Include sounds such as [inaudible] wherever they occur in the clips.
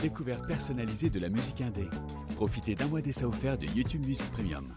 découverte personnalisée de la musique indé. Profitez d'un mois d'essai offert de YouTube Music Premium.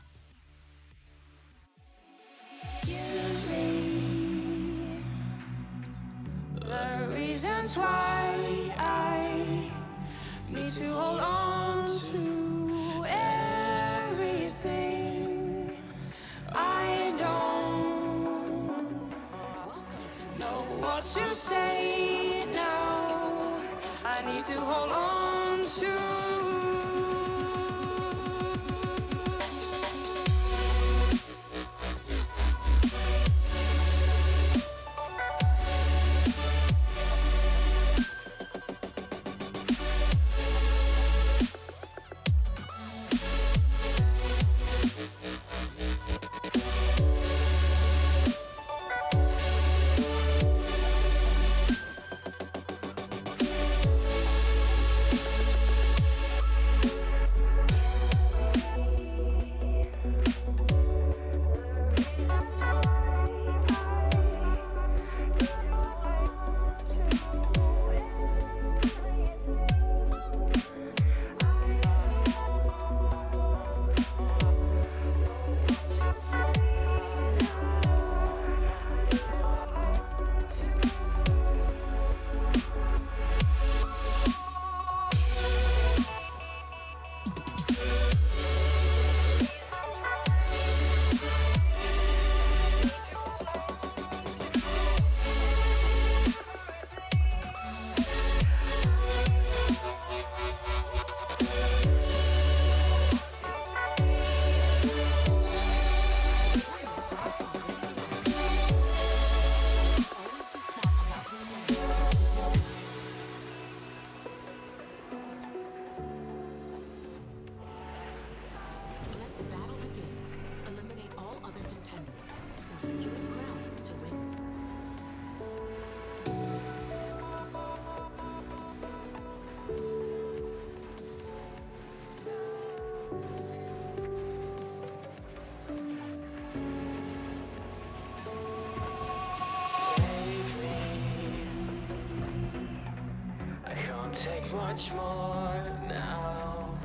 Much more now.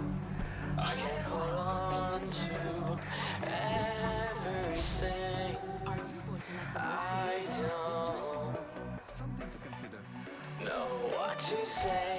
I can't hold on to everything. Are you going to let the I don't Something to consider. know what to say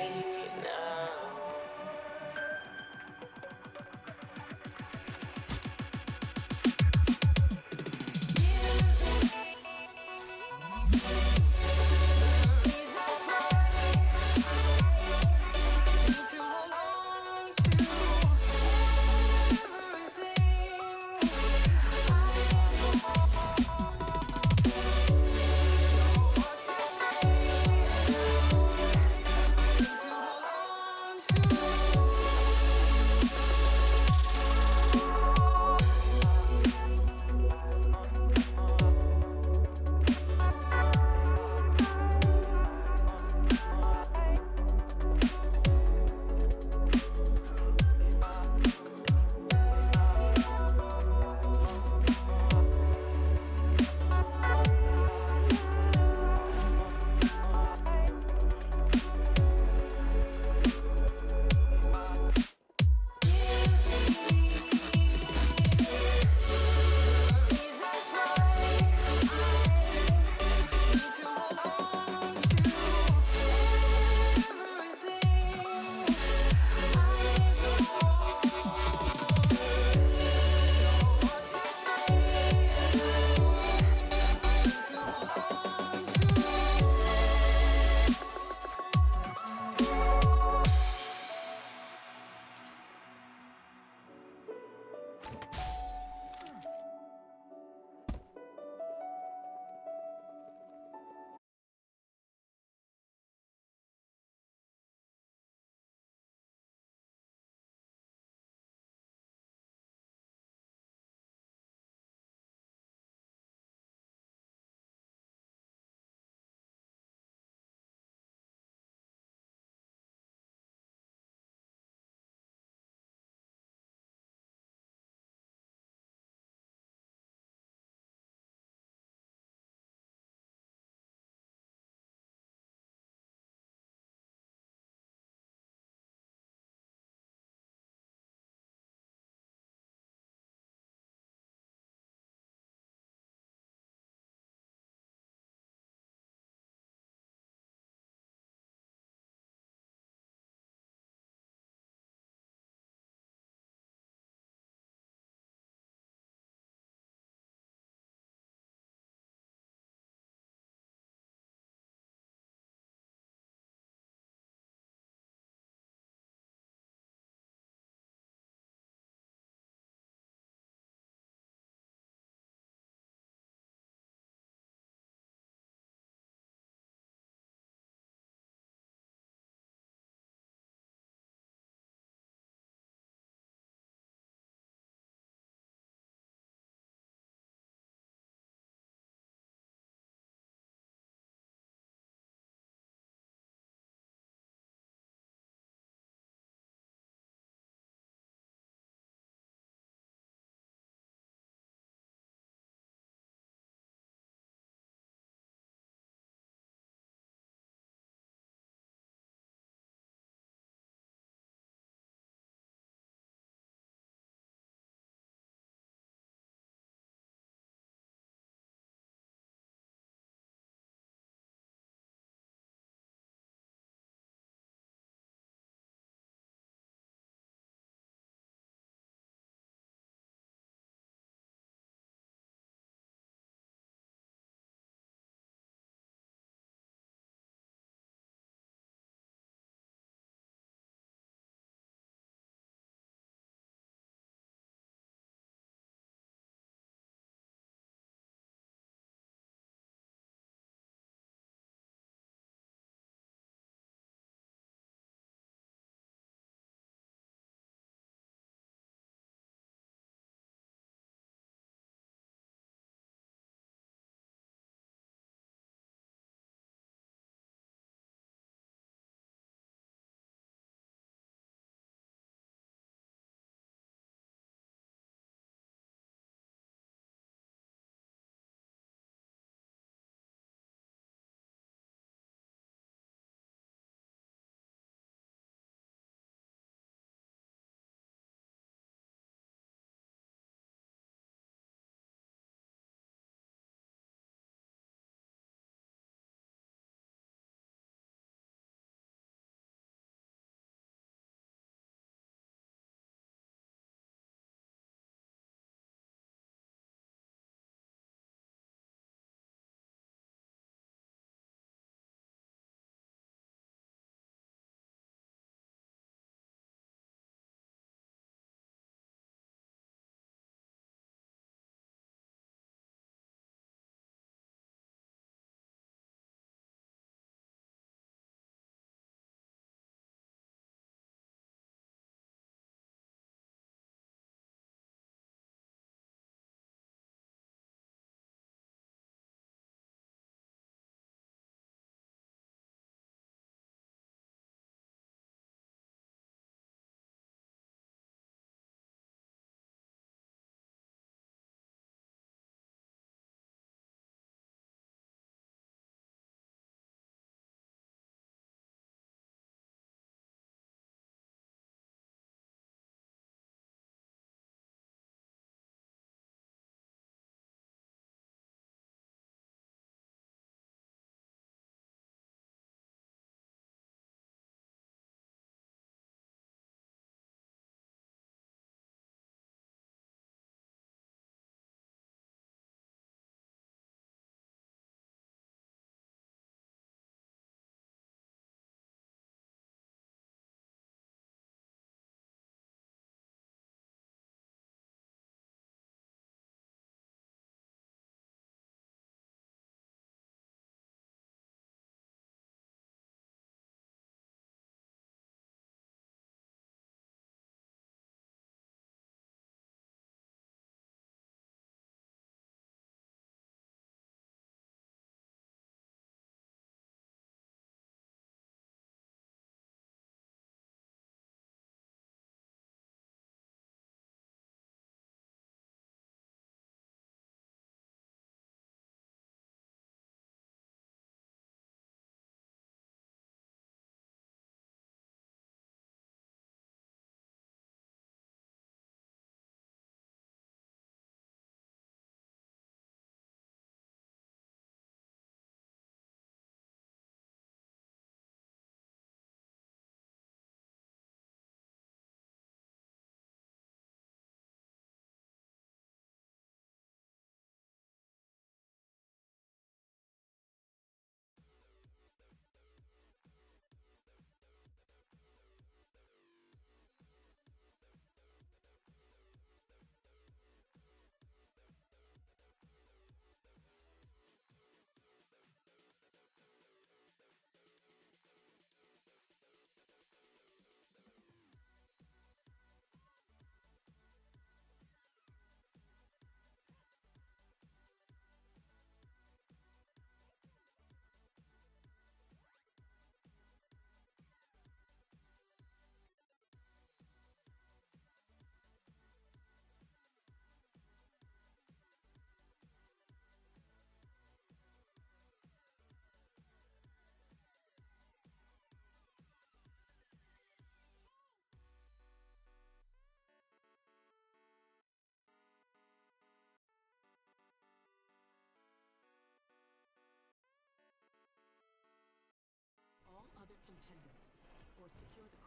secure the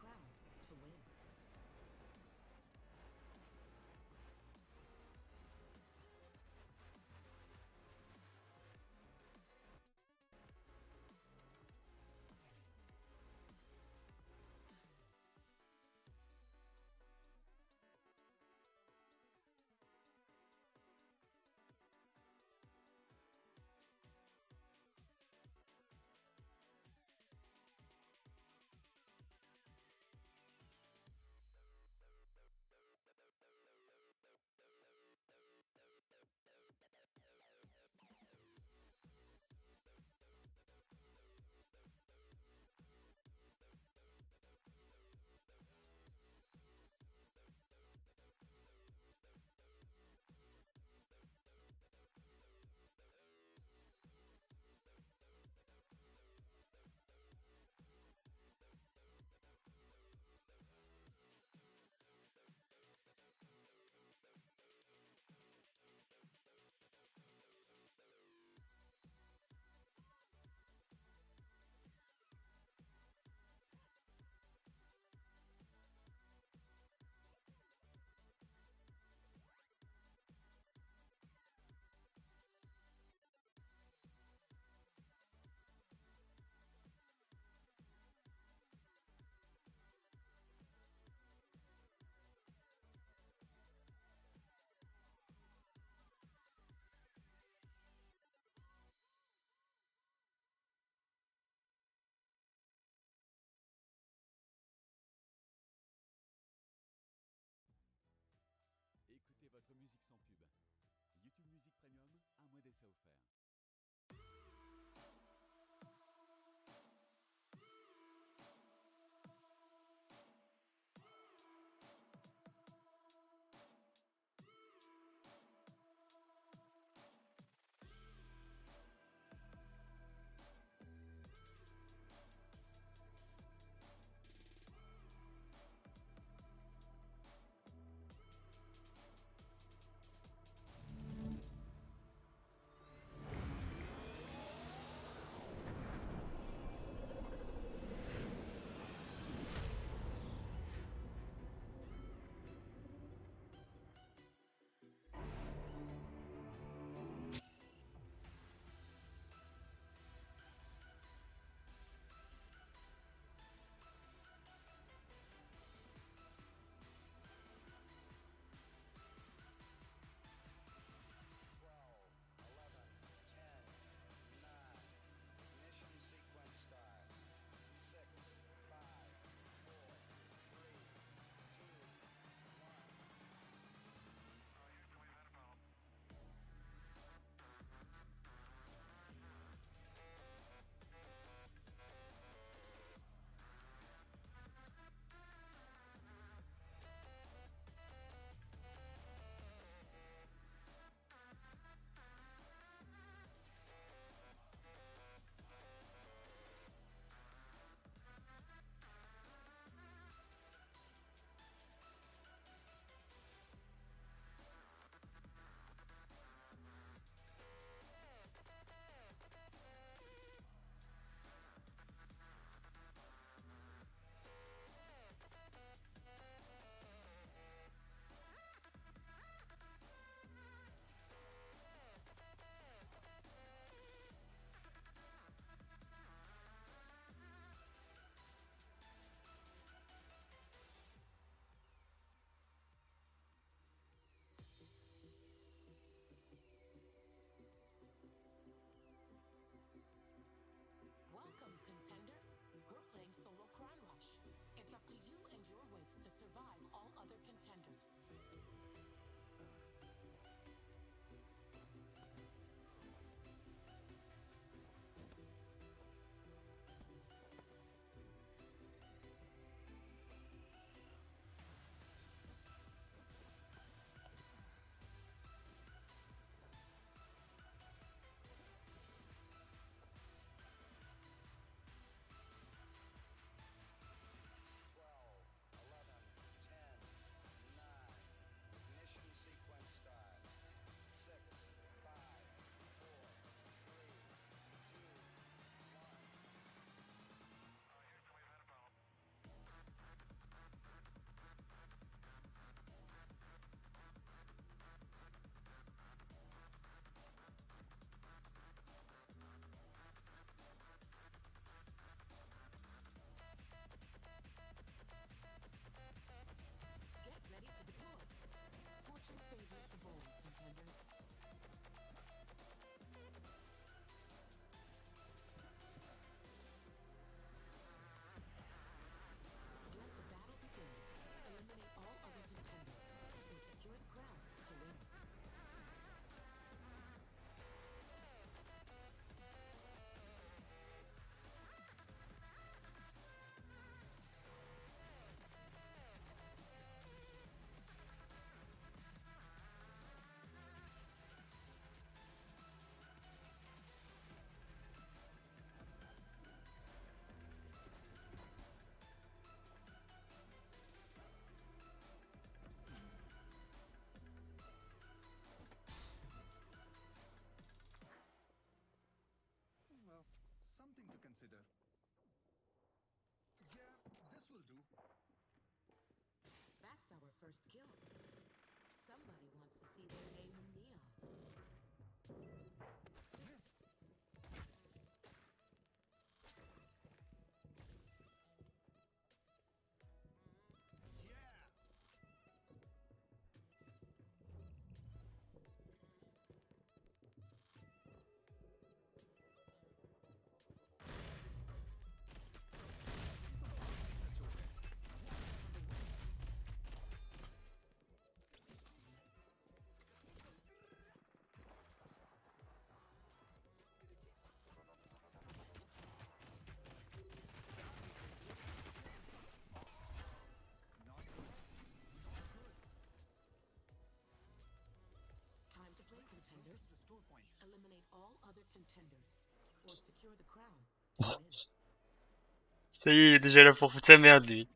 Ça y est, il est déjà là pour foutre sa merde, lui.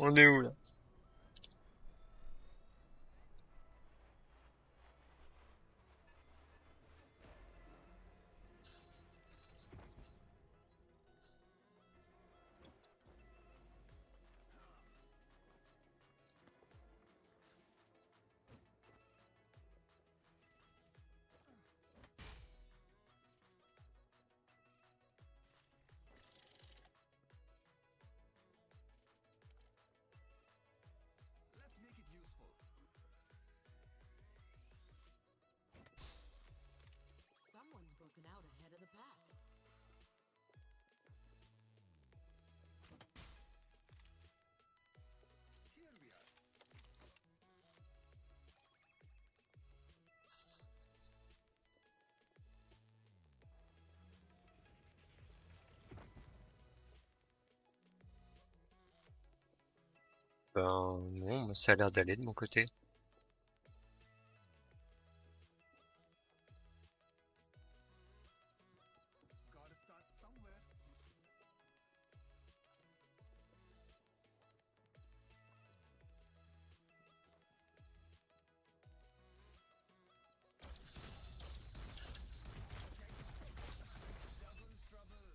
On est où, là? Ben non, ça a l'air d'aller de mon côté.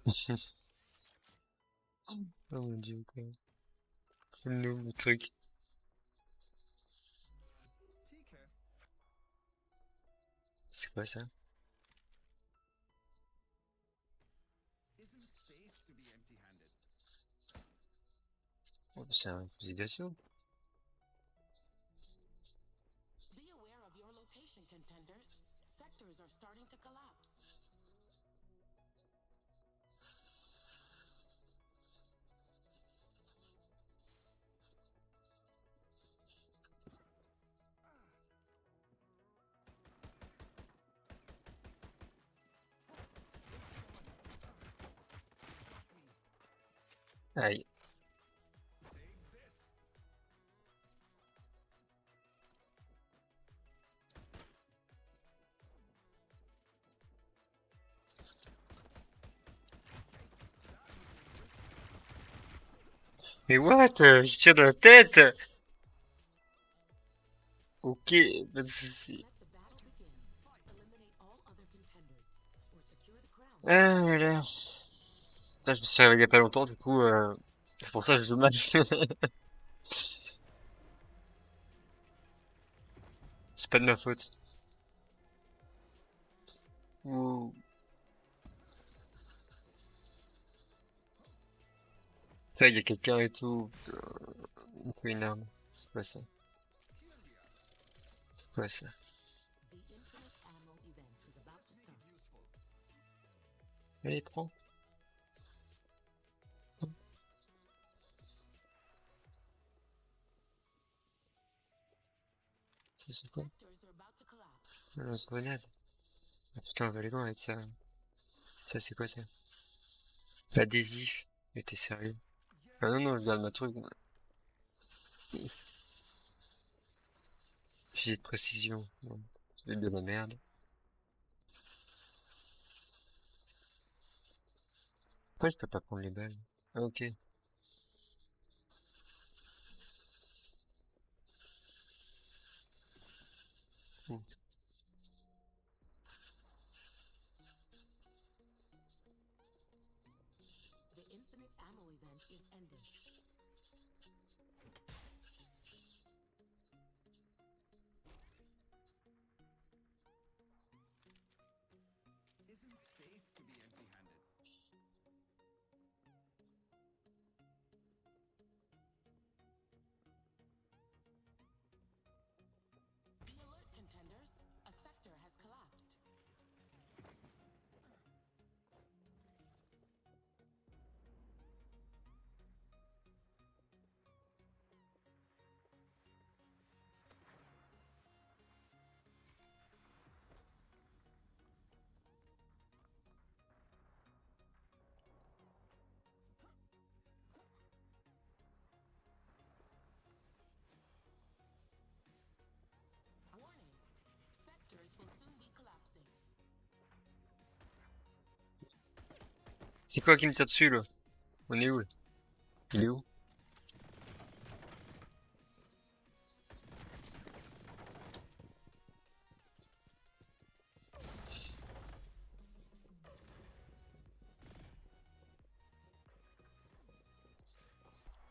[laughs] Oh mon dieu, quoi. C'est nouveau truc. C'est quoi ça? Oh, C'est un fusil d'assaut. Aïe. Mais what? Je tire de la tête Ok, pas de soucis. Ah là je me suis réveillé il y a pas longtemps, du coup, euh, c'est pour ça que je mal. [laughs] C'est pas de ma faute. Ouh. Ça, il y a quelqu'un et tout. Il me faut une arme. C'est quoi ça? C'est quoi ça? The infinite c'est quoi? Lance-grenade. Ah putain, on va aller loin avec ça. Ça, c'est quoi ça? L'adhésif. Mais t'es sérieux? Ah non, non, je garde ma truc. Fusil de précision. C'est de la merde. Pourquoi je peux pas prendre les balles? Ah, ok. Hmm. C'est quoi qui me tire dessus là? On est où Il est où?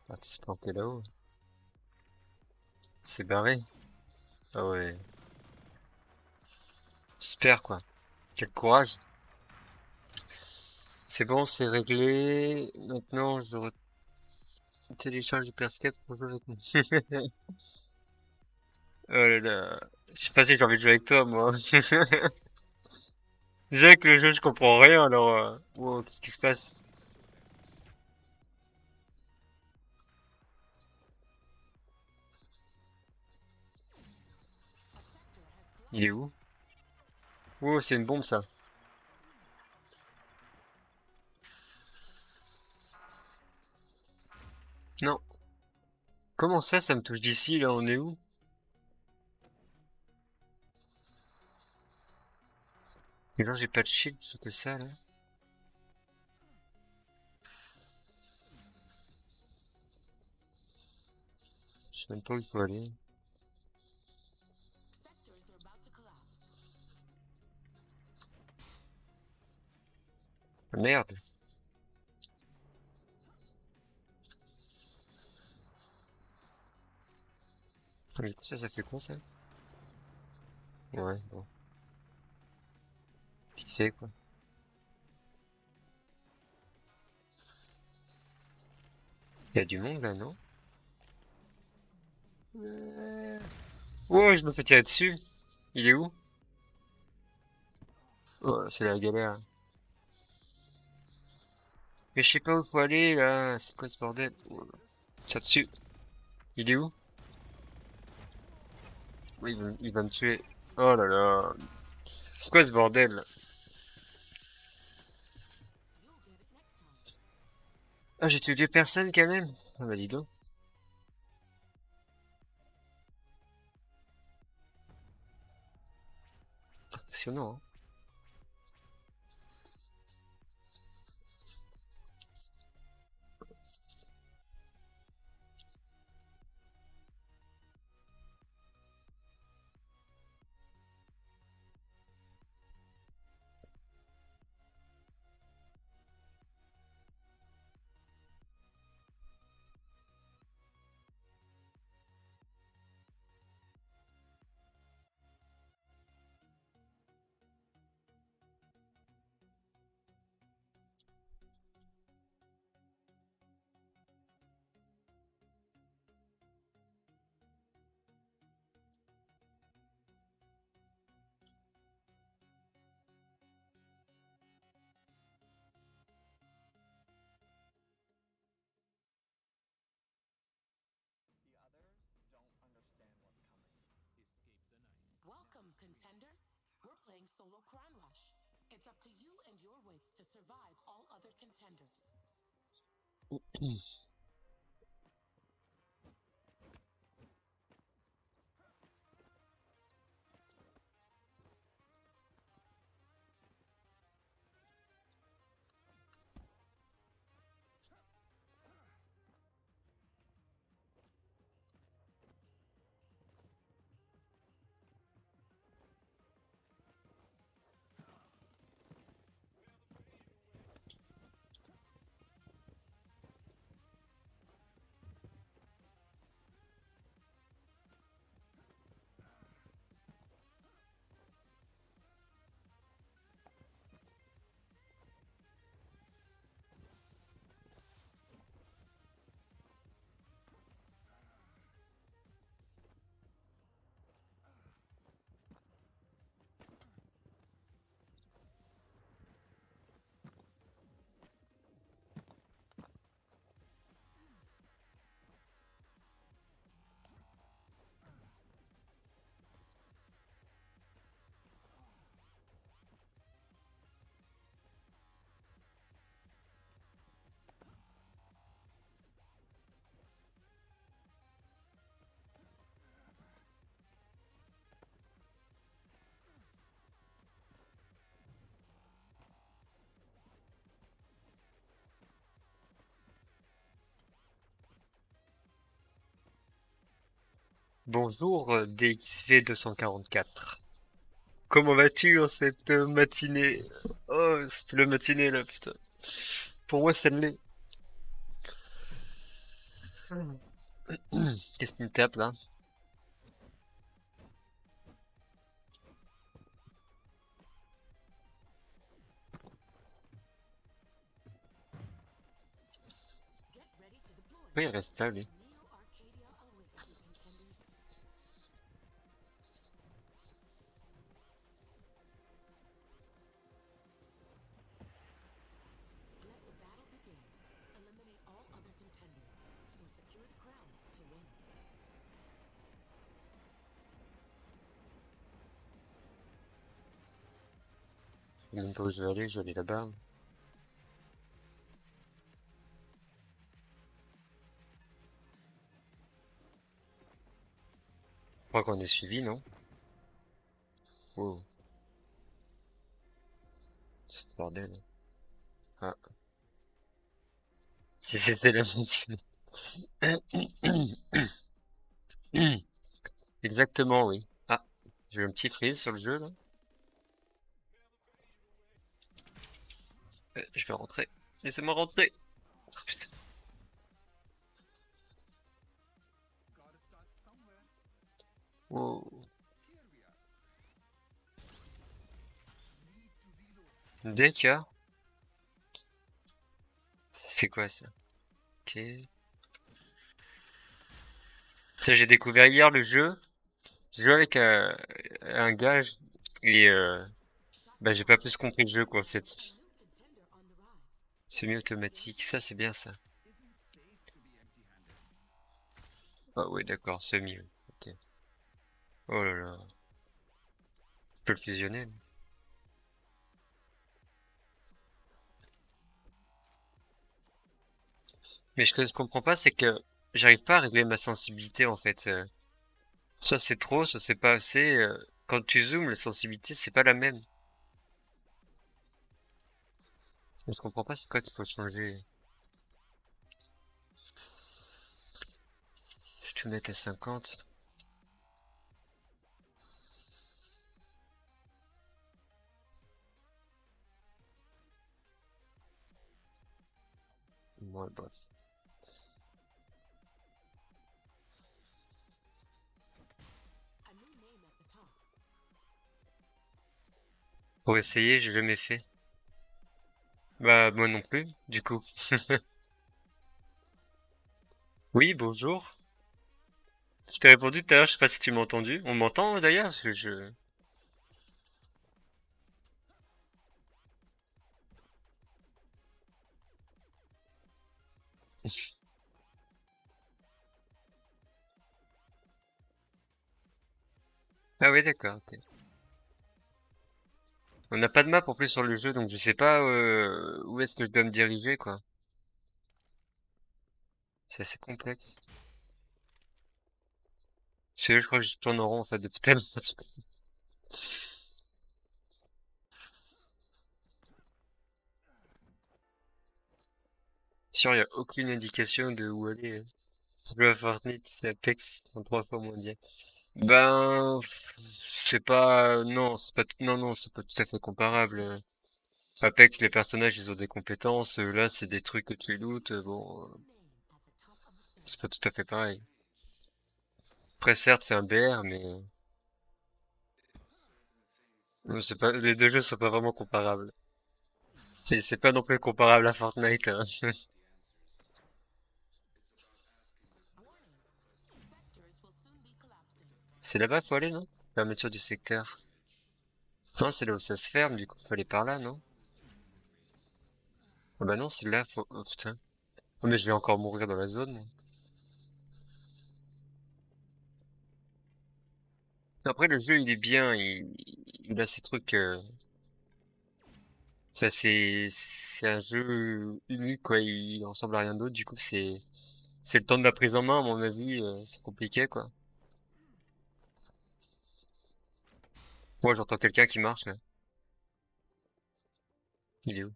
Ah, se planqué là-haut. C'est barré. Ah ouais. Super quoi. Quel courage. C'est bon, c'est réglé. Maintenant, je télécharge Hyperscape pour jouer avec nous. [laughs] Oh là là. Je sais pas si j'ai envie de jouer avec toi, moi. [laughs] Déjà que le jeu, je comprends rien, alors... euh, Wow, qu'est-ce qui se passe? Il est où? Wow, c'est une bombe, ça. Non. Comment ça, ça me touche d'ici, là, on est où? Et genre, j'ai pas de shield sur que ça, là. Je sais même pas où il faut aller. Ah, Merde. Coup, ça, ça fait quoi, ça? Ouais, bon. Vite fait, quoi. Il y a du monde, là, non? Euh. Oh, je me fais tirer dessus. Il est où? Oh, c'est la galère. Mais je sais pas où faut aller là, c'est quoi ce bordel? Oh là. Tire dessus. Il est où? Oui, il va, il va me tuer. Oh là là. C'est quoi ce bordel? Ah, j'ai tué deux personnes quand même. Ah bah dis donc. Impressionnant, hein. We're playing solo crime rush. It's up to you and your wits to survive all other contenders. [clears throat] Bonjour euh, DXV244. Comment vas-tu en cette euh, matinée? Oh, c'est plus la matinée là, putain. Pour moi, c'est le l'est. Qu'est-ce qui me tape là? Oui, il reste là, lui. Même pas où je vais aller, je aller là-bas. Je crois qu'on est suivi, non? Wow. C'est bordel. Ah. [laughs] Si c'était la. [coughs] Exactement, oui. Ah, j'ai eu un petit freeze sur le jeu, là. Je vais rentrer. Laissez-moi rentrer. Oh, putain. Wow. C'est quoi ça? Ok. J'ai découvert hier le jeu. Je jouais avec euh, un gars et euh, bah j'ai pas plus compris le jeu quoi en fait. Semi-automatique, ça c'est bien ça. Ah ouais d'accord, semi. oui. Ok. Oh là là. Je peux le fusionner. Mais ce que je comprends pas, c'est que j'arrive pas à régler ma sensibilité en fait. euh. Soit c'est trop, soit c'est pas assez. euh. Quand tu zoomes, la sensibilité c'est pas la même. Je comprends pas c'est quoi qu'il faut changer. Je vais tout mettre à 50. Ouais, bref. Pour essayer, j'ai jamais fait. Bah, moi non plus, du coup. [laughs] Oui, bonjour. Je t'ai répondu tout à l'heure, je sais pas si tu m'as entendu. On m'entend d'ailleurs? Je, je- Ah oui, d'accord, ok. On n'a pas de map en plus sur le jeu, donc je sais pas euh, où est-ce que je dois me diriger, quoi. C'est assez complexe. C'est je crois que je tourne en rond en fait depuis tellement. Sûr, il n'y a aucune indication de où aller. Le Fortnite, c'est Apex, sont trois fois moins bien. Ben, c'est pas, non, c'est pas, non, non, c'est pas tout à fait comparable. Apex, les personnages, ils ont des compétences. euh, Là, c'est des trucs que tu lootes. euh, Bon, euh, c'est pas tout à fait pareil. Après, certes, c'est un BR, mais euh, c'est pas, les deux jeux sont pas vraiment comparables. Et c'est pas non plus comparable à Fortnite. hein. [laughs] C'est là-bas, faut aller, non? Fermeture du secteur. Non, c'est là où ça se ferme, du coup, faut aller par là, non? Ah bah non, c'est là, faut... Oh, putain. Oh, mais je vais encore mourir dans la zone. Après, le jeu, il est bien, il, il a ses trucs... euh, Ça, c'est... C'est un jeu unique, quoi, il ressemble à rien d'autre, du coup, c'est... C'est le temps de la prise en main, à mon avis, euh, c'est compliqué, quoi. Moi, j'entends quelqu'un qui marche, là. Il est où?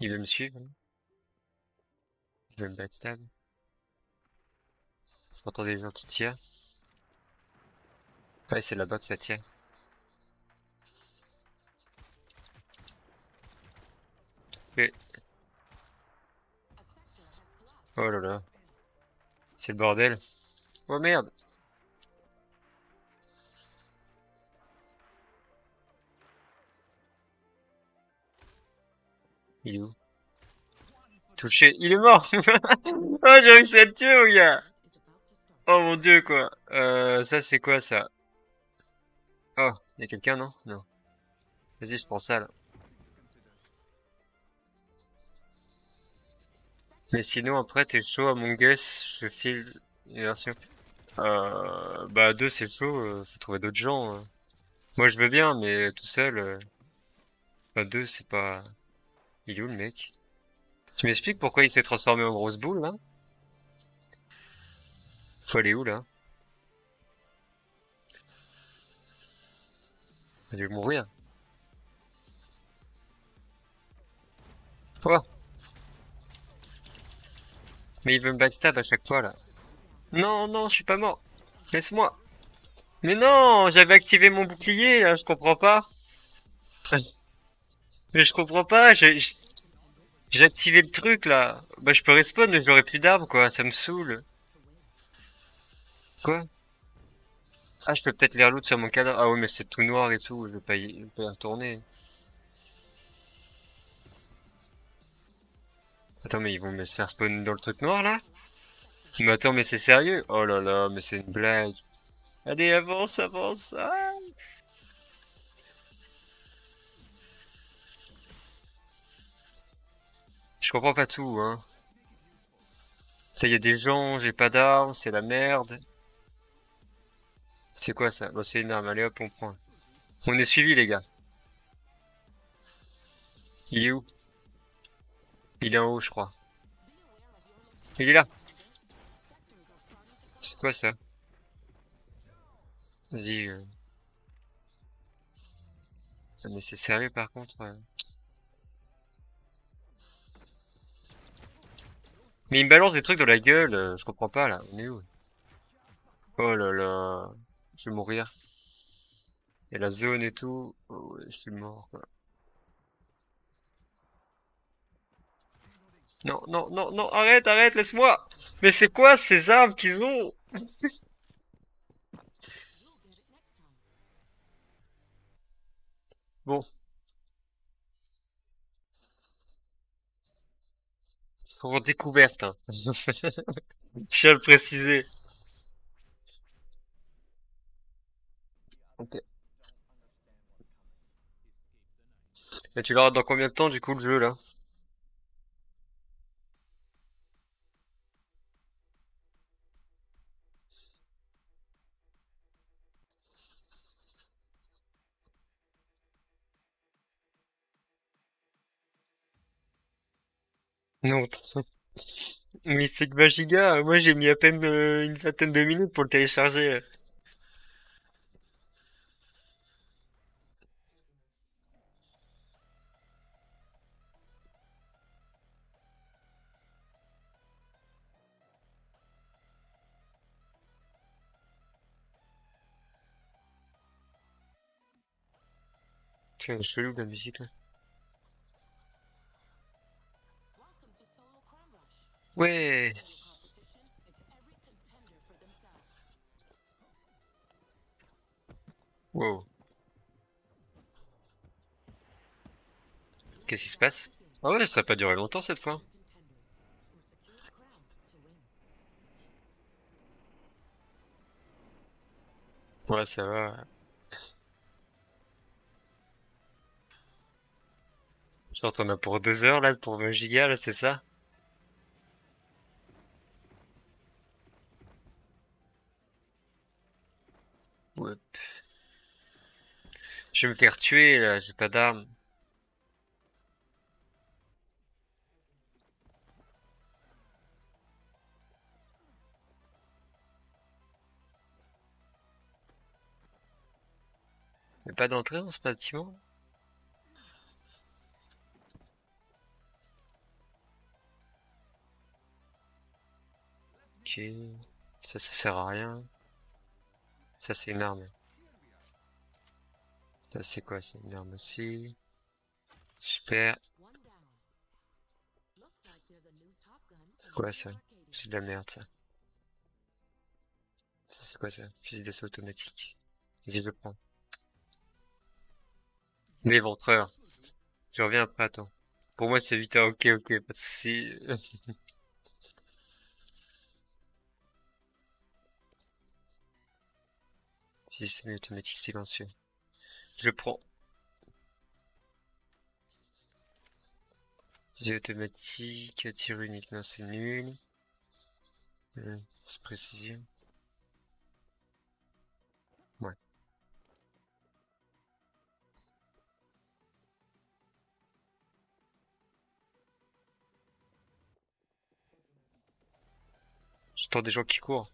Il veut me suivre? Il veut me backstab? J'entends des gens qui tirent. Ouais, c'est là-bas que ça tire. Ok. Oh là là. C'est le bordel. Oh merde. Il est où? Touché. Il est mort Oh, [laughs] j'ai réussi à le tuer, mon gars Oh mon dieu, quoi. Euh, ça, c'est quoi, ça? Oh, y a quelqu'un, non? Non. Vas-y, je prends ça, là. Mais sinon, après, t'es chaud à mon guess, je file une version. Euh, bah, deux, c'est chaud, euh, faut trouver d'autres gens. euh. Moi, je veux bien, mais tout seul... Bah, deux, c'est pas... Il est où, le mec? Tu m'expliques pourquoi il s'est transformé en grosse boule, là? Faut aller où, là? Il va mourir. Quoi Mais il veut me backstab à chaque fois, là. Non, non, je suis pas mort. Laisse-moi. Mais non, j'avais activé mon bouclier, là, je comprends pas. Mais je comprends pas, j'ai activé le truc, là. Bah, je peux respawn, mais j'aurai plus d'armes, quoi, ça me saoule. Quoi? Ah, je peux peut-être les reloot sur mon cadavre. Ah ouais, mais c'est tout noir et tout, je vais pas y, pas y retourner. Attends, mais ils vont me se faire spawn dans le truc noir, là? Mais attends, mais c'est sérieux? Oh là là, mais c'est une blague. Allez, avance, avance. Ah Je comprends pas tout, hein. Il y a des gens, j'ai pas d'armes, c'est la merde. C'est quoi ça? Bon, c'est une arme, allez hop, on prend. On est suivi, les gars. Il est où? Il est en haut, je crois. Il est là. C'est quoi ça? Vas-y. euh. Ah, Mais c'est sérieux par contre. euh. Mais il me balance des trucs dans la gueule, euh, je comprends pas là. On est où Oh là là. Je vais mourir. A la zone et tout. Oh je suis mort quoi. Non, non, non, non, arrête, arrête, laisse-moi! Mais c'est quoi ces armes qu'ils ont? [laughs] Bon. Ils sont en découverte, hein. [laughs] Je tiens à le préciser. Ok. Et tu l'auras dans combien de temps du coup le jeu là? Non. [laughs] Mais c'est que 20 gigas, moi j'ai mis à peine euh, une vingtaine de minutes pour le télécharger. Tiens, chelou la musique là. Ouais. Wow. Qu'est-ce qui se passe? Ah ouais, ça a pas duré longtemps cette fois. Ouais, ça va. Genre, t'en as pour deux heures là, pour 20 gigas là, c'est ça? Je vais me faire tuer là, j'ai pas d'armes. Mais pas d'entrée dans ce bâtiment? Ok. Ça, ça sert à rien. Ça, c'est une arme. Ça, c'est quoi? C'est une arme aussi. Super. C'est quoi ça? C'est de la merde ça. Ça c'est quoi ça? Fusil d'assaut automatique. Vas-y, je le prends. L'éventreur. Je reviens après, attends. Pour moi c'est 8 heures, ok, ok, pas de soucis. [laughs] Fusil semi-automatique silencieux. Je prends. Fusil automatique, tir unique, non c'est nul. C'est précision. Ouais. J'entends des gens qui courent.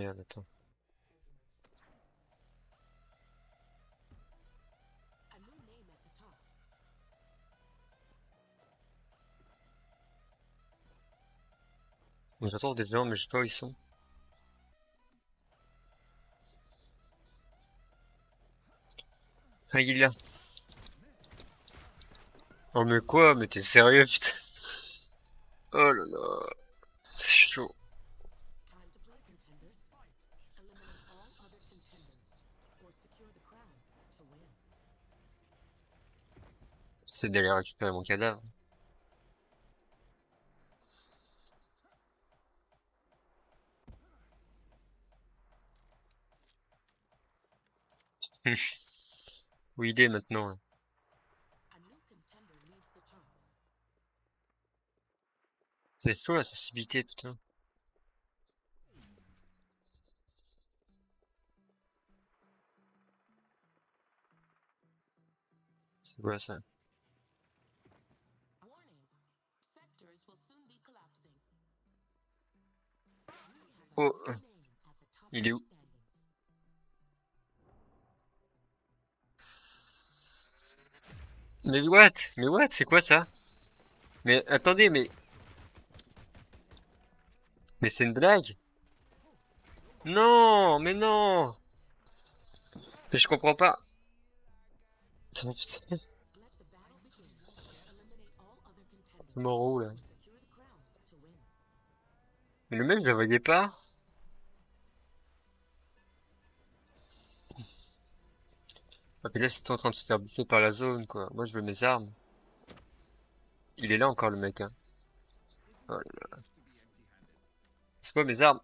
Merde, attends. J'entends des gens, mais je sais pas où ils sont. Ah, il est là. Oh, mais quoi? Mais t'es sérieux, putain? Oh là là. C'est d'aller récupérer mon cadavre. [laughs] Où il maintenant? C'est chaud la sensibilité, putain. C'est quoi ça? Oh, top il est où? Mais what? Mais what? C'est quoi ça? Mais attendez, mais... Mais c'est une blague? Non, mais non! Mais je comprends pas. C'est mort où là? Mais le mec, je le voyais pas. Ah, puis là, c'était en train de se faire bouffer par la zone, quoi. Moi, je veux mes armes. Il est là encore, le mec, hein. Oh là là. C'est quoi mes armes?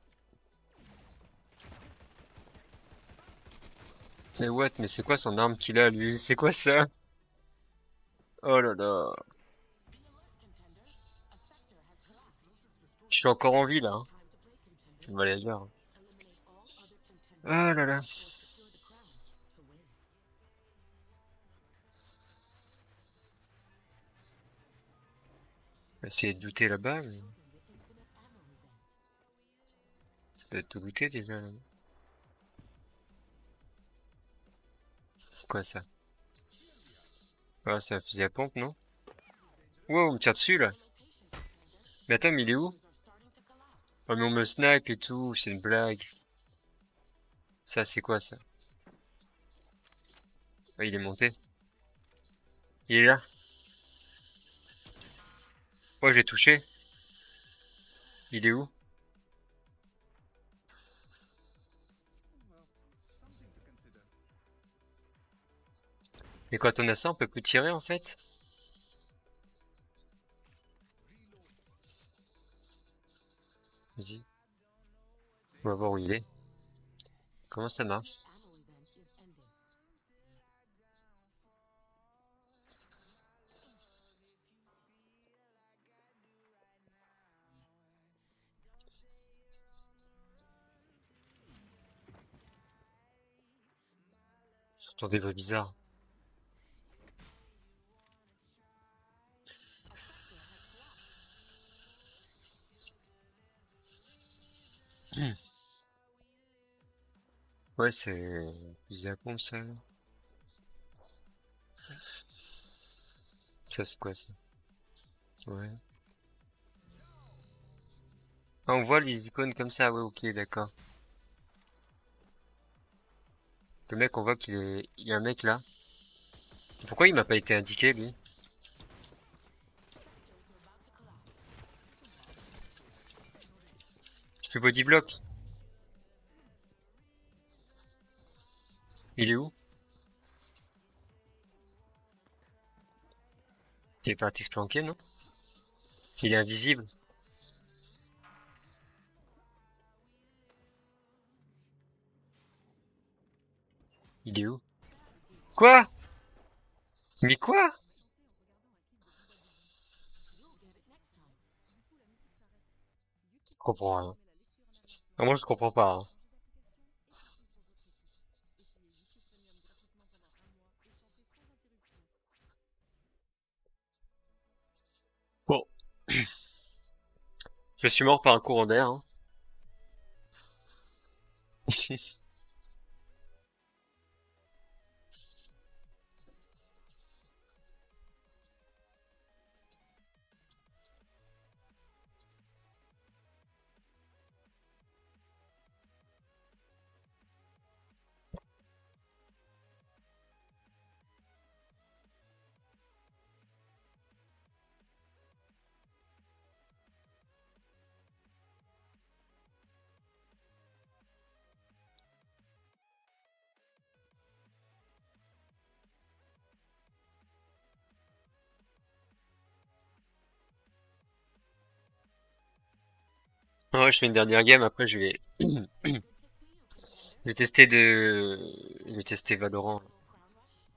Mais what? Mais c'est quoi son arme qu'il a, lui? [laughs] C'est quoi ça? Oh là là. Je suis encore en vie, là. hein. Contenders. Je vais aller ailleurs. Contenders. Oh là là. Essayer de douter là-bas, mais... Ça doit tout goûté déjà. C'est quoi ça? Ah, un fusil à pompe, non? Wow, on me tire dessus là. Mais attends, mais il est où? Oh, mais on me snipe et tout, c'est une blague. Ça, c'est quoi ça? Ah, il est monté. Il est là. Oh, j'ai touché? Il est où? Mais quand on a ça, on peut plus tirer en fait? Vas-y. On va voir où il est. Comment ça marche? J'entends des bruits bizarres. Ouais, c'est bizarre comme ça. Ça, c'est quoi ça? Ouais. Ah, on voit les icônes comme ça, ouais, ok, d'accord. Le mec, on voit qu'il est... Il y a un mec là. Pourquoi il m'a pas été indiqué, lui? Je fais body block. Il est où? Il est parti se planquer, non? Il est invisible. Il? Quoi? Mais quoi? Je comprends rien. Moi, je comprends pas. hein. Bon. [clears throat] Je suis mort par un courant d'air. hein. [laughs] Ouais, je fais une dernière game, après je vais... [clears throat] je vais tester de... Je vais tester Valorant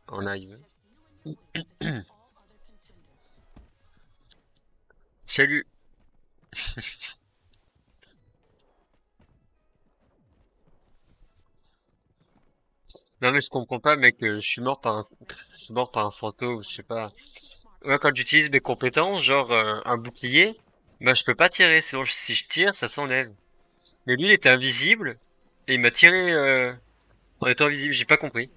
en live. [clears throat] Salut! [laughs] Non mais je comprends pas mec, euh, je suis mort par un... je suis mort par un fantôme, je sais pas. Ouais, quand j'utilise mes compétences, genre euh, un bouclier, bah je peux pas tirer, sinon si je tire, ça s'enlève. Mais lui il était invisible, et il m'a tiré euh, en étant invisible, j'ai pas compris.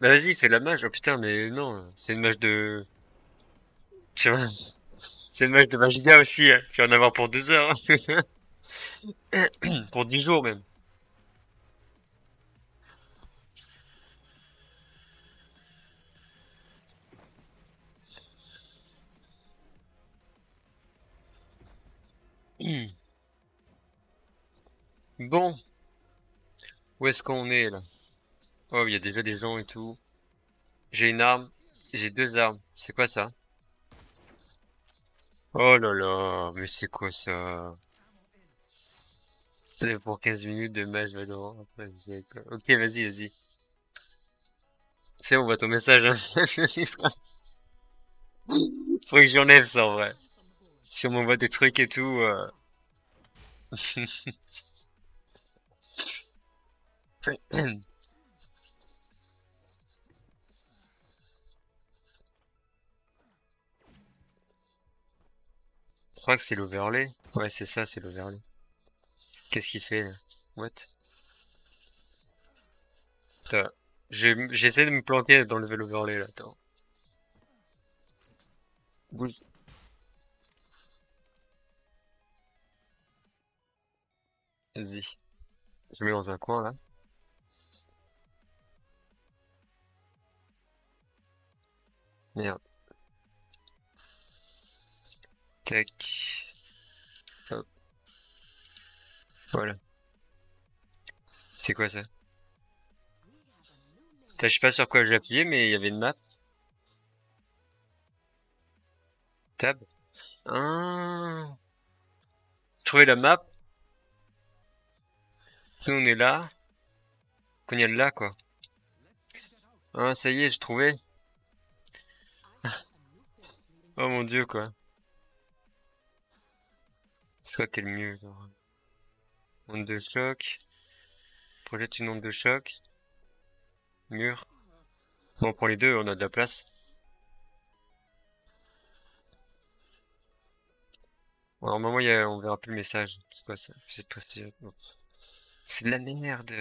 Bah vas-y, fais la mage, oh putain, mais non, c'est une mage de... Tu vois, [laughs] C'est une mage de Magiga aussi, hein. tu vas en avoir pour deux heures. hein. [coughs] Pour dix jours même. Bon, où est-ce qu'on est là? Oh, il y a déjà des gens et tout. J'ai une arme, j'ai deux armes. C'est quoi ça? Oh là là, mais c'est quoi ça? Pour 15 minutes de mage Valorant. Ok, vas-y, vas-y. C'est on voit ton message. Hein. [laughs] Faut que j'enlève ça en vrai. Si on m'envoie des trucs et tout. euh, Je crois que c'est l'overlay. Ouais, c'est ça, c'est l'overlay. Qu'est-ce qu'il fait là? What? J'essaie de me planquer dans le l'overlay là. Attends. Vas-y. Je me mets dans un coin là. Merde. Tac. Hop. Voilà. C'est quoi ça? Je sais pas sur quoi j'ai appuyé, mais il y avait une map. Tab. Ah. Trouvé la map. On est là. Qu'on y a de là quoi. Ah ça y est, j'ai trouvé. [laughs] Oh mon dieu quoi. C'est quoi qui est le mieux genre Onde de choc. Projette une onde de choc. Mur. Bon, pour les deux, on a de la place. Normalement, on verra plus le message. C'est quoi ça? Posture. Bon. C'est de la merde.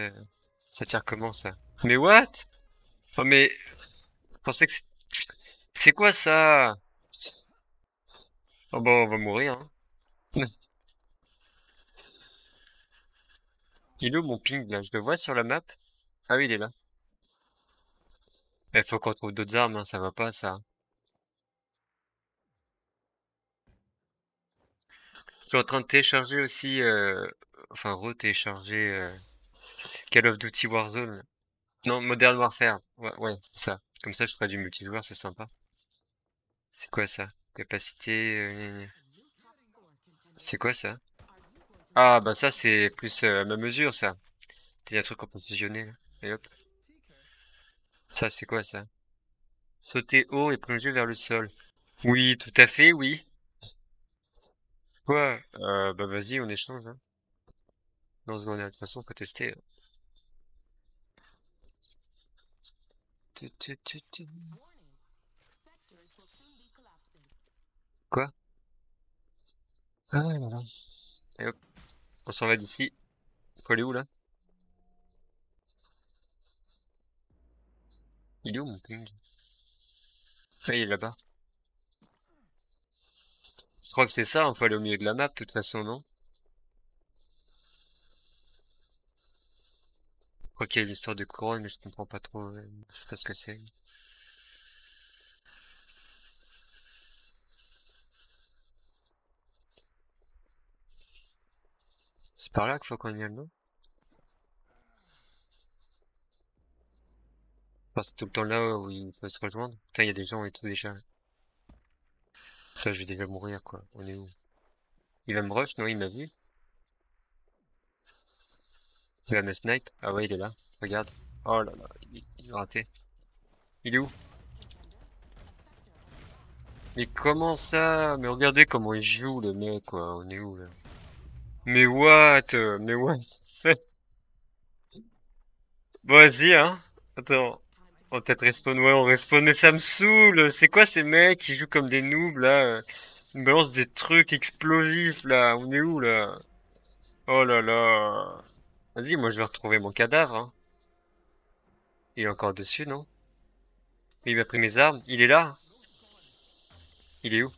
Ça tire comment ça? Mais what? Oh mais... Je pensais que c'est... C'est quoi ça? Oh bah on va mourir hein. [laughs] Il est où mon ping là? Je le vois sur la map? Ah oui il est là. Il faut qu'on trouve d'autres armes, hein, ça va pas ça. Je suis en train de télécharger aussi, euh, enfin re-télécharger euh, Call of Duty Warzone. Non, Modern Warfare. Ouais, ouais, c'est ça. Comme ça, je ferai du multijoueur, c'est sympa. C'est quoi ça? Capacité. euh. C'est quoi ça? Ah, bah ça, c'est plus euh, à ma mesure, ça. T'as un truc qu'on peut fusionner. Et hop. Ça, c'est quoi ça? Sauter haut et plonger vers le sol. Oui, tout à fait, oui. Quoi? Bah vas-y, on échange, hein. Non, seconde, de toute façon, faut tester. hein. Quoi? Ah, voilà. Et hop. On s'en va d'ici. Faut aller où, là? Il est où, mon ping? Ah, il est là-bas. Je crois que c'est ça, il faut aller au milieu de la map, de toute façon, non? A l'histoire de couronne, mais je comprends pas trop, euh, je sais pas ce que c'est. C'est par là qu'il faut qu'on y aille, non? C'est tout le temps là où il faut se rejoindre. Putain, il y a des gens et tout déjà. Putain, je vais déjà mourir, quoi. On est où? Il va me rush? Non, il m'a vu? Il va me snipe? Ah ouais, il est là. Regarde. Oh là là, il, il a raté. Il est où? Mais comment ça? Mais regardez comment il joue, le mec, quoi. On est où, là? Mais what? Mais what? Bon, vas-y, hein. Attends. On peut-être respawn. Ouais, on respawn. Mais ça me saoule. C'est quoi ces mecs qui jouent comme des noobs, là? Ils balancent des trucs explosifs, là. On est où, là? Oh là là. Vas-y, moi, je vais retrouver mon cadavre, hein. Il est encore dessus, non? Il m'a pris mes armes. Il est là. Il est où?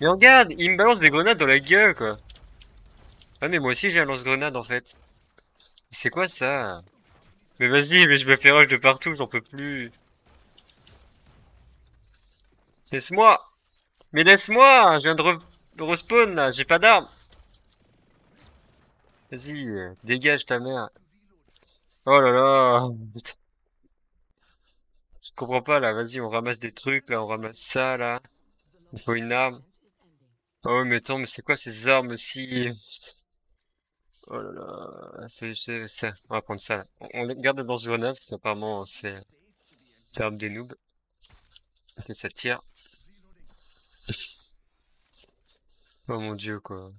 Mais regarde, il me balance des grenades dans la gueule, quoi. Ah, mais moi aussi, j'ai un lance-grenade, en fait. C'est quoi, ça? Mais vas-y, mais je me fais rush de partout, j'en peux plus. Laisse-moi! Mais laisse-moi! Je viens de, re- de respawn là, j'ai pas d'armes! Vas-y, euh, dégage ta mère. Oh là là! Putain. Je comprends pas là, vas-y, on ramasse des trucs là, on ramasse ça là. Il faut une arme. Oh mais attends, mais c'est quoi ces armes aussi? Oh là là, fais- fais ça. On va prendre ça là. On, on garde le lance-grenade, parce qu'apparemment c'est l'arme des noobs. Ok, ça tire. Oh mon dieu, quoi.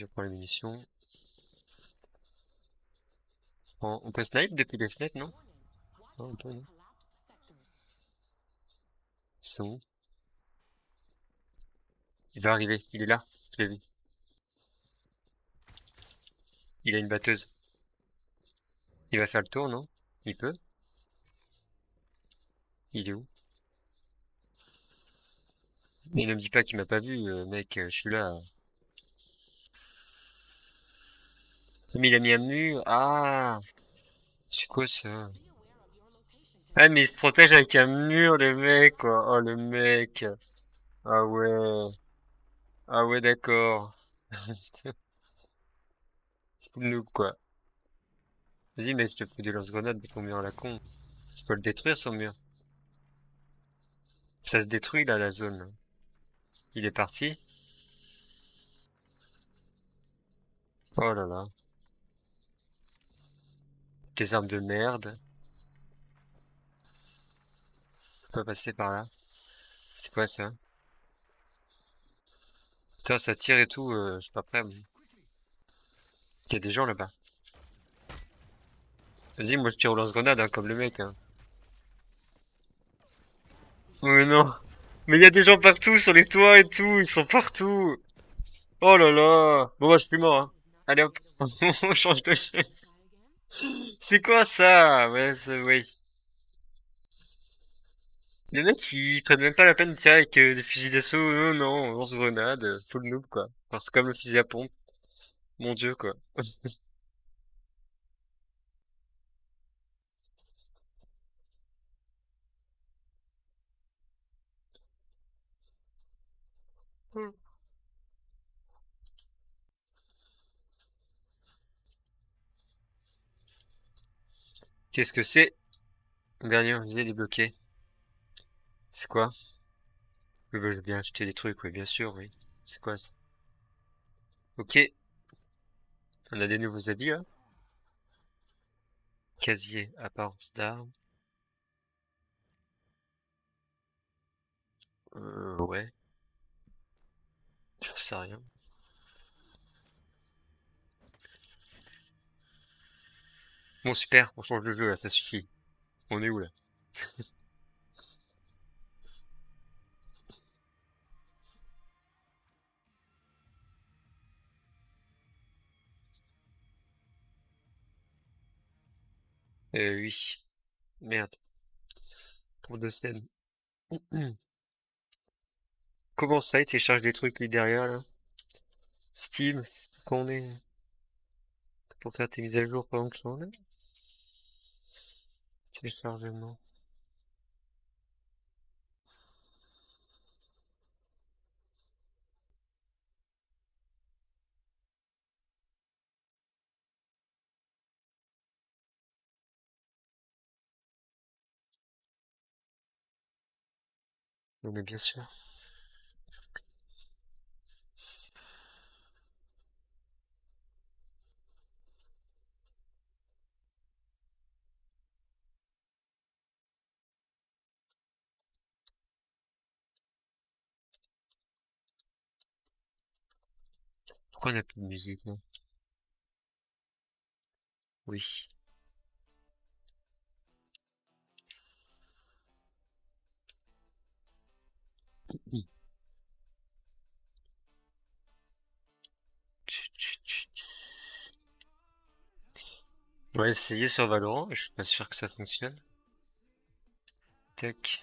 Vas-y, on prend les munitions. On, peut snipe depuis les fenêtres, non? Non, on peut, non? Sont où? Il va arriver, il est là, je l'ai vu. Il a une batteuse. Il va faire le tour, non? Il peut? Il est où? Mais ne me dis pas qu'il m'a pas vu, euh, mec, euh, je suis là. Mais il a mis un mur. Ah! C'est quoi ça? Ah, mais il se protège avec un mur, le mec, quoi. Oh, le mec. Ah ouais. Ah ouais, d'accord. [laughs] Noob, quoi. Vas-y, mec, je te fais des lance-grenades de ton mur à la con. Je peux le détruire, son mur. Ça se détruit, là, la zone. Il est parti. Oh là là. Des armes de merde. Je peux pas passer par là. C'est quoi ça? Putain, ça tire et tout, euh, je suis pas prêt. Il y a des gens là-bas. Vas-y, moi je tire au lance-grenade, hein, comme le mec. Hein. Oh, Mais non. Mais il y a des gens partout, sur les toits et tout, ils sont partout. Oh là là. Bon, bah, je suis mort, hein. Allez hop, [laughs] on change de jeu. C'est quoi ça? Ouais, oui. Les mecs, ils prennent même pas la peine de tirer avec euh, des fusils d'assaut. Non, non, lance-grenade, euh, full noob, quoi. Enfin, c'est comme le fusil à pompe. Mon dieu, quoi. [laughs] Qu'est-ce que c'est? Dernier objet débloqué. C'est quoi? Oui, bah, j'ai bien acheté des trucs, oui, bien sûr, oui. C'est quoi ça? Ok. On a des nouveaux habits, là. Casier, apparence d'armes. Euh, ouais. Je sais rien. Bon, super, on change de jeu, là, ça suffit. On est où, là? [laughs] Euh, oui. Merde. Trop de scènes. [clears throat] Comment ça, il télécharge des trucs, lui, derrière, là? Steam, qu'on est... Pour faire tes mises à jour pendant que je suis en? Téléchargement. Mais bien sûr. Pourquoi on n'a plus de musique? Oui. Tch, tch, tch, tch. On va essayer sur Valorant, je suis pas sûr que ça fonctionne. Tac.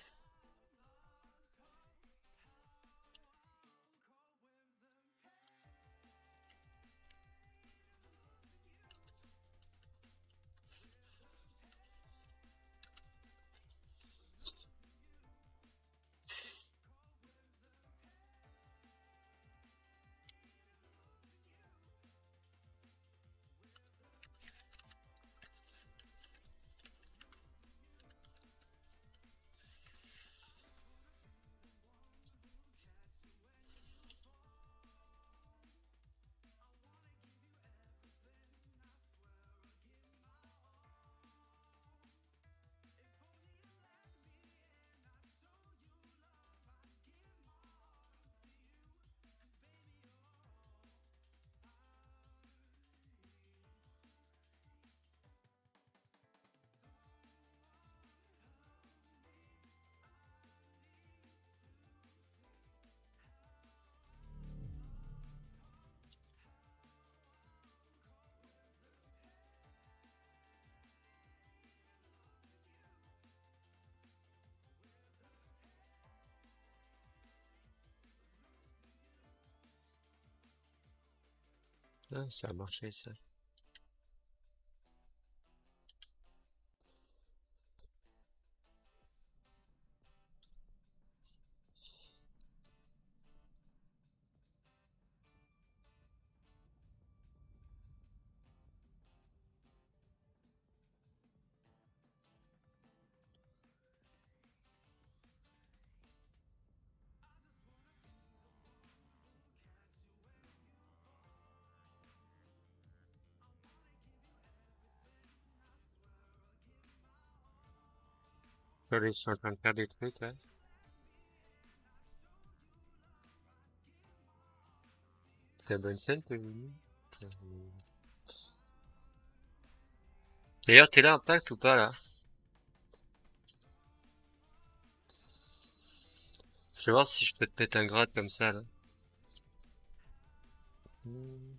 Ah, ça a marché, ça. Je suis en train de faire des trucs, là. C'est la bonne scène dites? Euh, D'ailleurs, t'es là, Impact, ou pas, là? Je vais voir si je peux te mettre un grade comme ça, là. Hmm.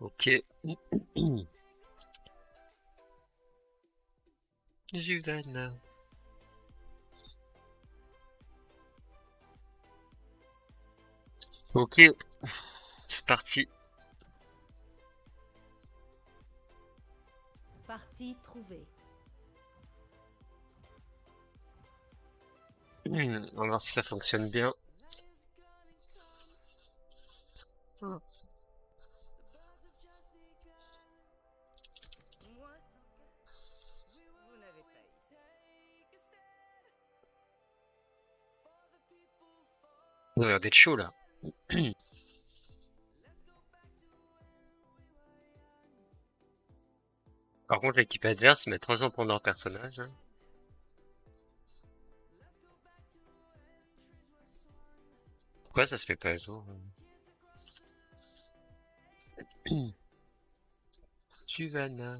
Ok. [clears throat] Savannah. Ok, c'est parti. Partie trouvée. Hmm, on va voir si ça fonctionne bien. Moi On l'air d'être chaud là. [clears throat] Par contre, l'équipe adverse met 3 ans pour leur personnage. hein. Pourquoi ça se fait pas à jour hein [clears throat] Savannah.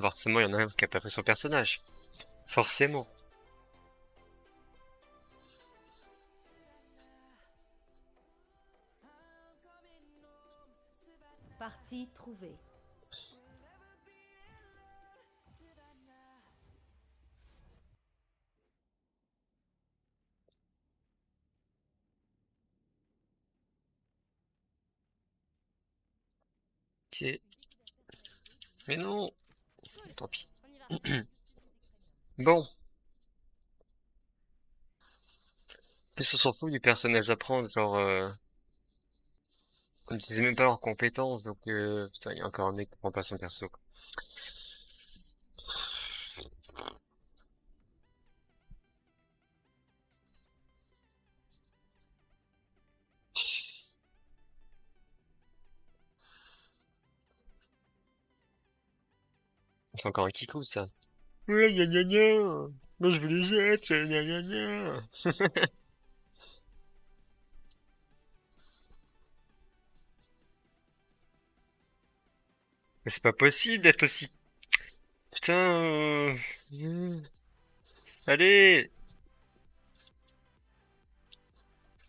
Forcément, il y en a un qui a pas pris son personnage. Forcément. Partie trouvée. Ok. Mais non tant pis. [clears throat] Bon. En plus, on s'en fout du personnage à prendre, genre... Euh... On n'utilise même pas leurs compétences, donc... Euh... Putain, il y a encore un mec qui prend pas son perso, Encore un kikou, ça. Ouais, gna. Moi, je veux les jette, gna. [laughs] Mais c'est pas possible d'être aussi... Putain... euh. Allez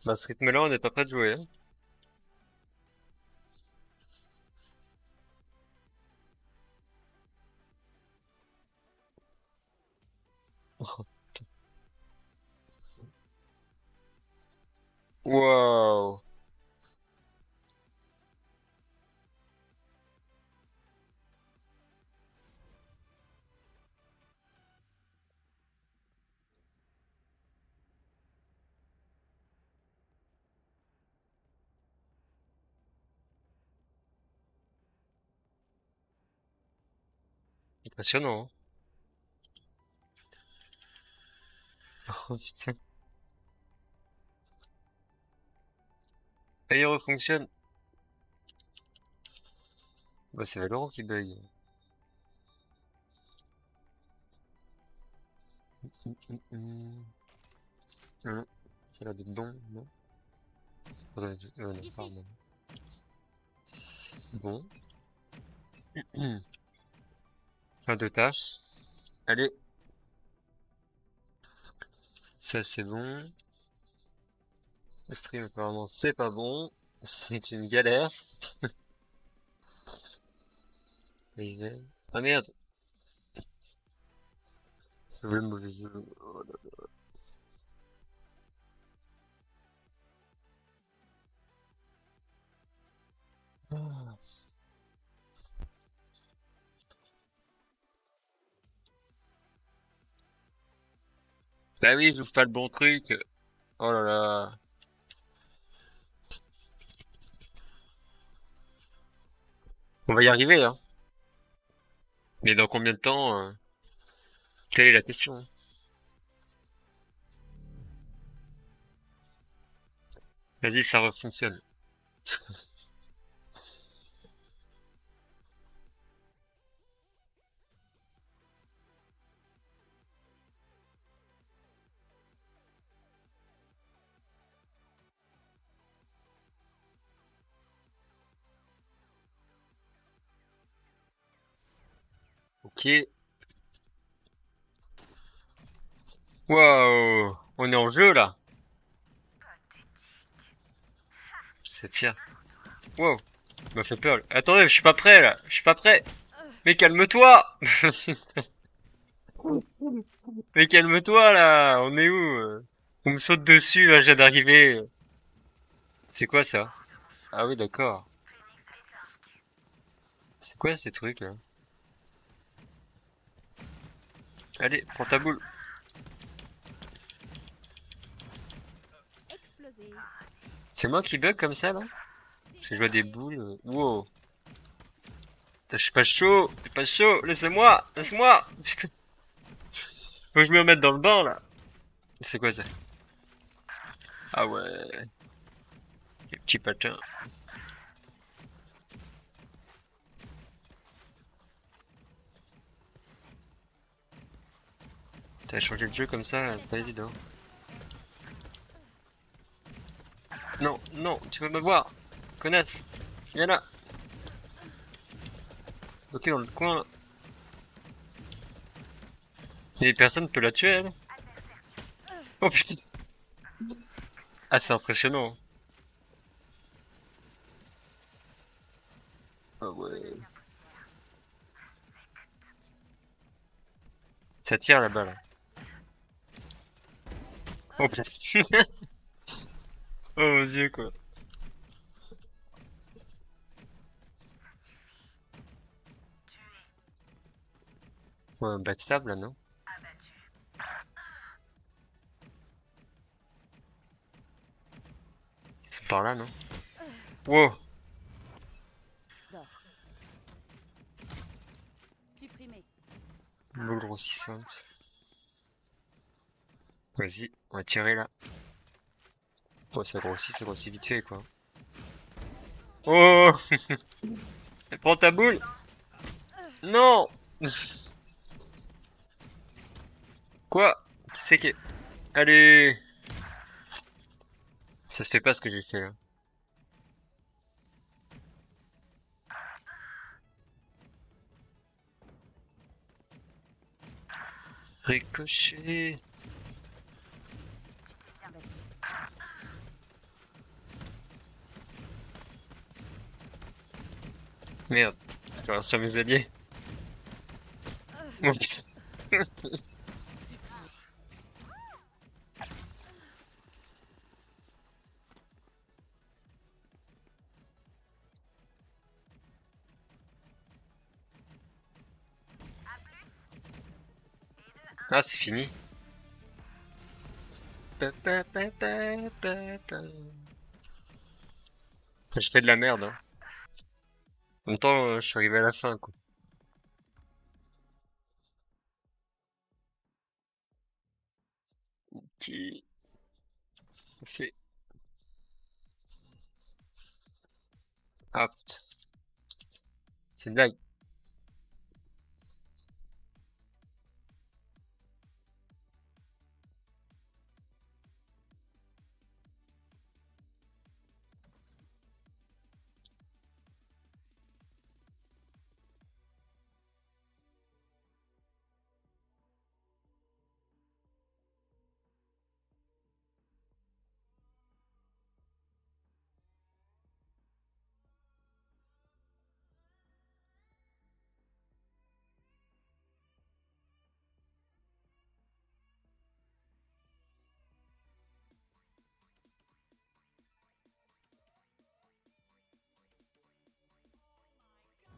Bah, ce rythme-là, on n'est pas prêt de jouer, hein. Wow. Impressionnant. hein. [laughs] Oh putain. Et il refonctionne. Bah c'est Valorant qui bug. Hum. Ça a l'air d'être bon, non? Attendez, euh, non, Ici. pardon. Bon. [clears throat] Fin de tâche. Allez. Ça c'est bon. Le stream apparemment c'est pas bon. C'est une galère. [laughs] Et- Ah merde. J'ai le mauvais jeu. Oh là là. Ah. Bah oui, j'ouvre pas le bon truc. Oh là là. On va y arriver, hein. Mais dans combien de temps euh, est la question? Vas-y, ça refonctionne. [laughs] Ok. Waouh, on est en jeu là. Ça tire. Wow, m'a fait peur. Attendez, je suis pas prêt là. Je suis pas prêt. Mais calme-toi. [laughs] Mais calme-toi là. On est où euh? On me saute dessus là, j'ai d'arriver. C'est quoi ça? Ah oui, d'accord. C'est quoi ces trucs là? Allez, prends ta boule. C'est moi qui bug comme ça là que je vois des boules. euh, Wow. Je suis pas chaud, je suis pas chaud, laissez-moi, laisse-moi Putain. Faut que je me remette dans le bain là. C'est quoi ça? Ah ouais. Les petits patins. T'as changé de jeu comme ça, pas évident. Non, non, tu veux me voir Connasse Viens là Ok, dans le coin. Et personne peut la tuer, elle Oh putain Ah, c'est impressionnant. Ah ouais. Ça tire là-bas, là. [laughs] Oh putain Oh mon dieu, quoi. Ouais, un backstab là, non? C'est par là, non? Wow Supprimé. Boule grossissante. Vas-y, on va tirer là. Ouais, ça grossit, ça grossit vite fait quoi. Oh [laughs] Prends ta boule Non [laughs] Quoi? Qui c'est qui... Allez Ça se fait pas ce que j'ai fait là. Ricochet Merde, je dois sur mes alliés. Oh. Ah, c'est fini. Je fais de la merde. Hein. En même temps, euh, je suis arrivé à la fin, quoi. Ok. Fait. Hop. C'est une blague.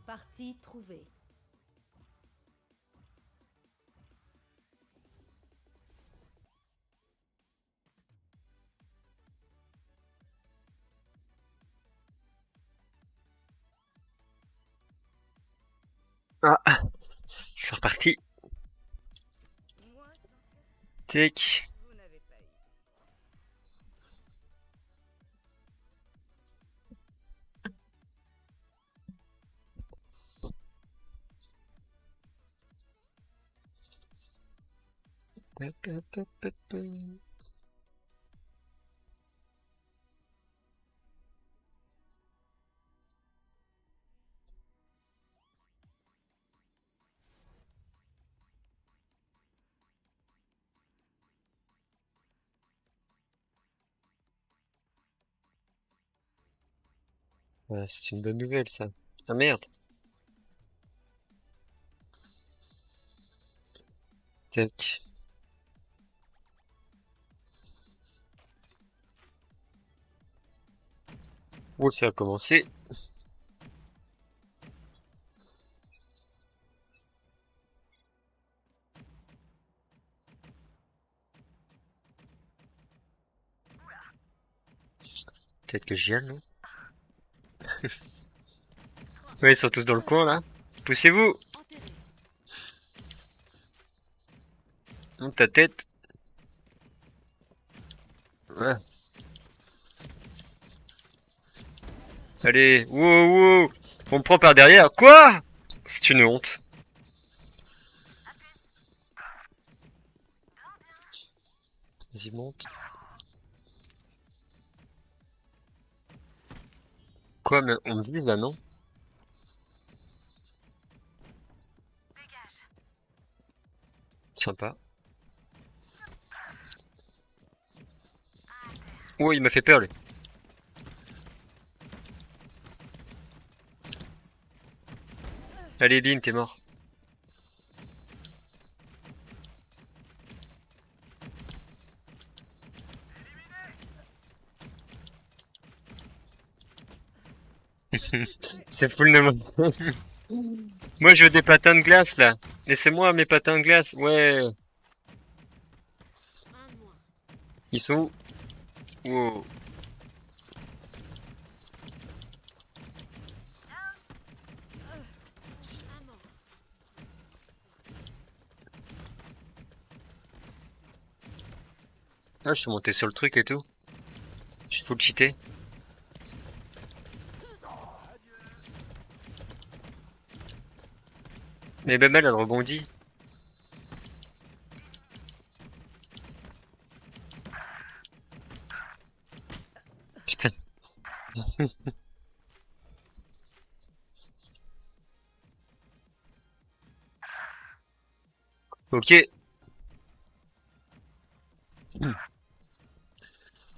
Partie trouvée. Ah, reparti. Moi, sans cœur, Tic. C'est une bonne nouvelle ça. Ah merde. Tac. Oh, ça a commencé. Peut-être que j'y aille, non [laughs] ils sont tous dans le coin là. Poussez-vous. Monte ta tête. Ouais. Allez, wow, wow. On me prend par derrière. Quoi? C'est une honte. Vas-y, monte. Quoi, mais on me vise là, non? Sympa. Oh, il m'a fait peur, lui. Allez, bim, t'es mort. [laughs] C'est full de [laughs] Moi je veux des patins de glace là. Laissez-moi mes patins de glace. Ouais. Ils sont où? Wow. Ah, je suis monté sur le truc et tout. Je suis full cheaté. Mais Babel, elle rebondit. Putain. [laughs] Ok.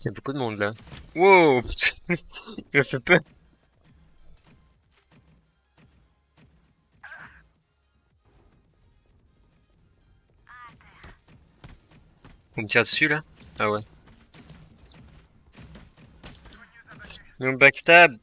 Il y a beaucoup de monde là. Wow, putain, [laughs] m'a fait peur. On me tire dessus là? Ah ouais. Non backstab